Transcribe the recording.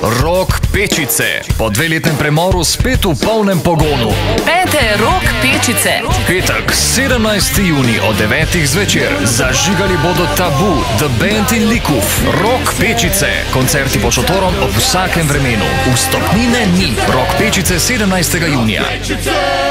Rok pečice. Po dveletnem premoru spet v polnem pogonu. Pete rok pečice. Petek, 17. juni od 9. zvečer. Zažigali bodo tabu, The Band in Likuf, Rok pečice. Koncerti pod šotorom ob vsakem vremenu. Vstopnine ni. Rok pečice 17. junija. Pečice!